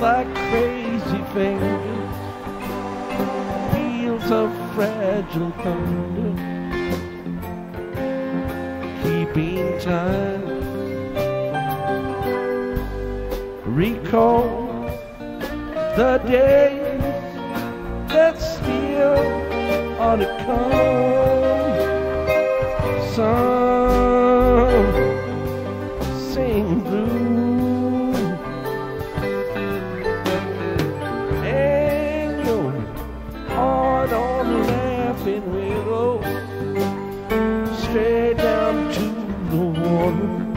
like crazy fingers, feels of fragile thunder, keeping time. Recall the days that still are a come. more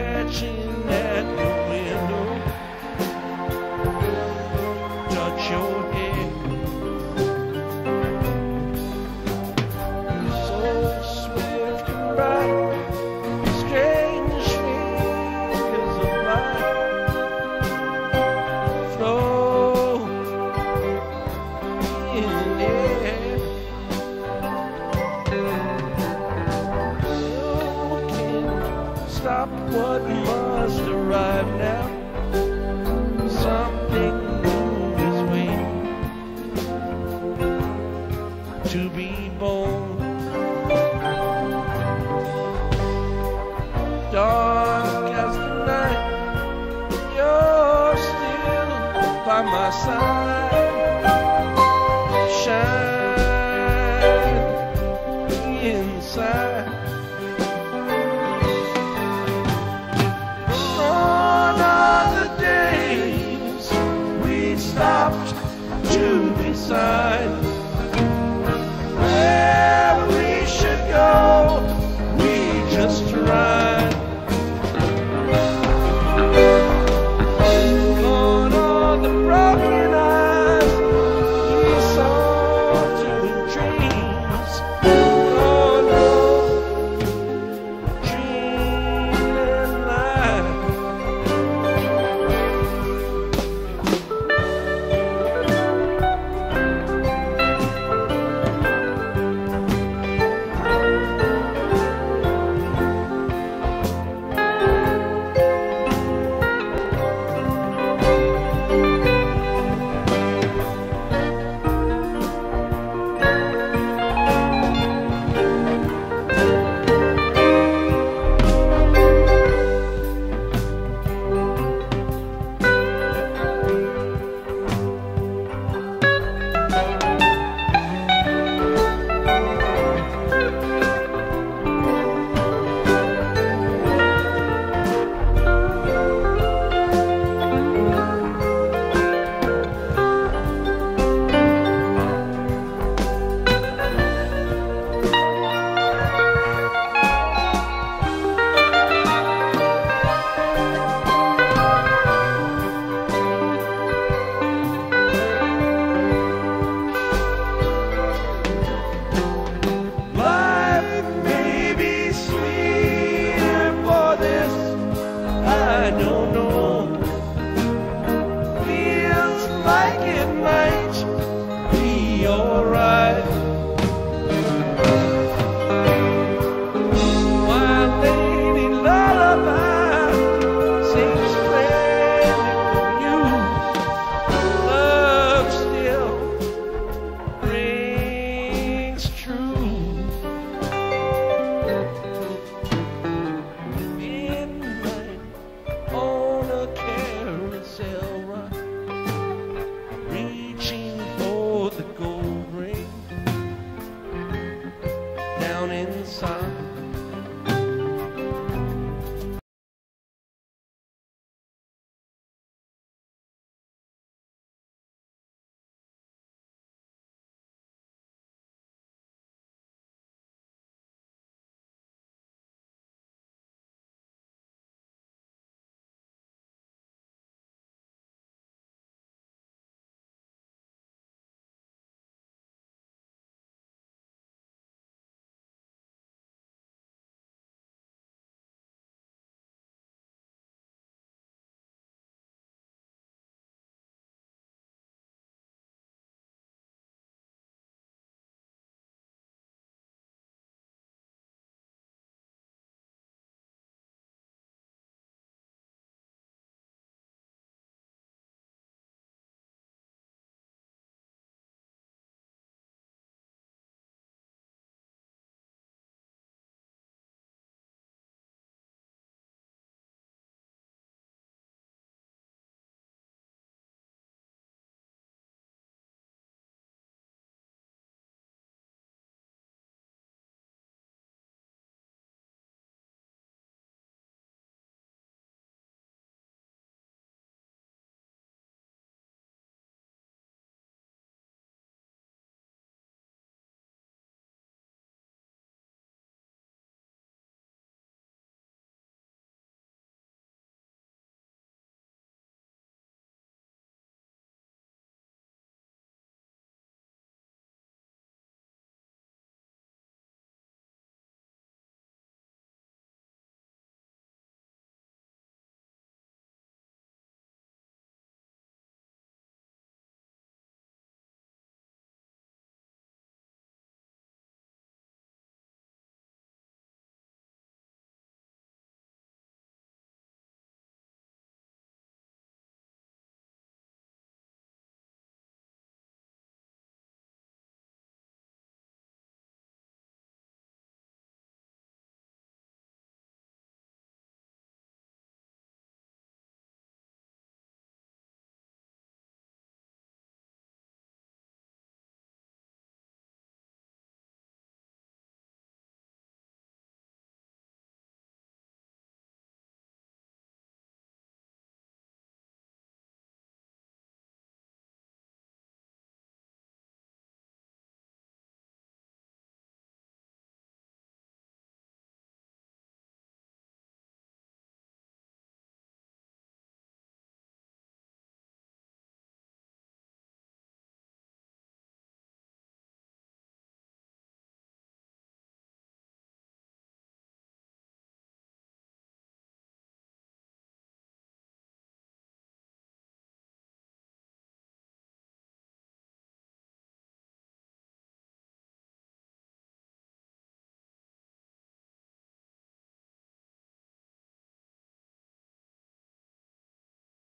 catching that be bold. Dark as the night, you're still by my side. Shine inside. On other days, we stopped to decide.